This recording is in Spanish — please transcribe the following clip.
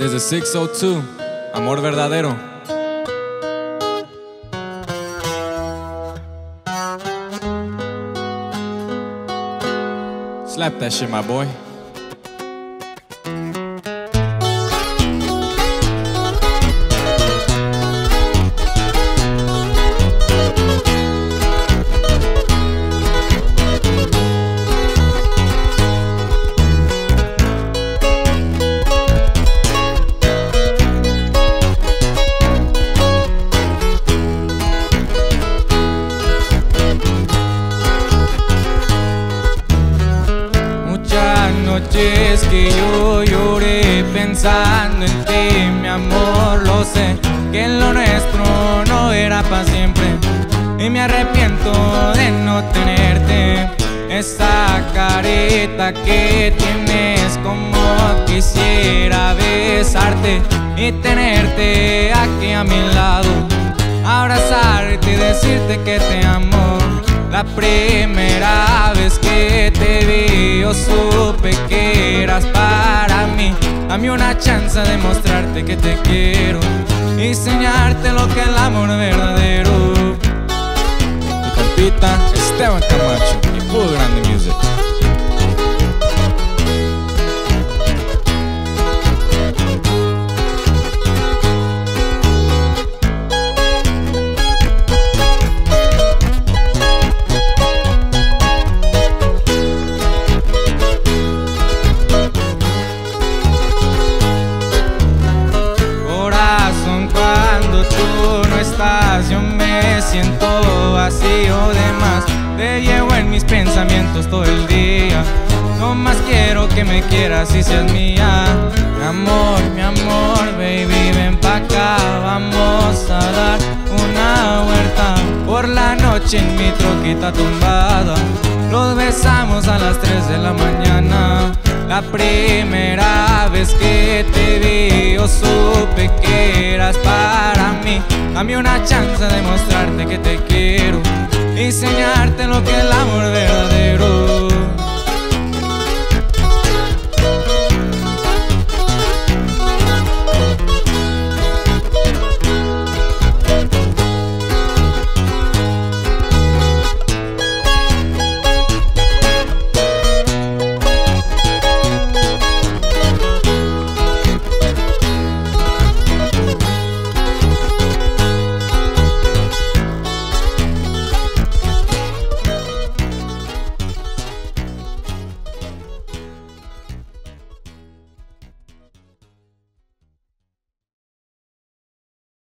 Desde 602, amor verdadero. Slap that shit, my boy. Noches que yo lloré pensando en ti, mi amor, lo sé, que lo nuestro no era para siempre. Y me arrepiento de no tenerte, esa careta que tienes como quisiera besarte y tenerte aquí a mi lado, abrazarte y decirte que te amo. La primera vez que te vi yo supe que eras para mí. Dame una chance de mostrarte que te quiero Y enseñarte lo que es siento vacío de más Te llevo en mis pensamientos todo el día. No más quiero que me quieras y seas mía. Mi amor, mi amor, baby, ven pa' acá. Vamos a dar una vuelta Por la noche en mi troquita tumbada. Nos besamos a las 3 de la mañana La primera vez que te vi yo supe que eras para mí. Dame una chance de mostrarte que te quiero Enseñarte lo que el amor verdadero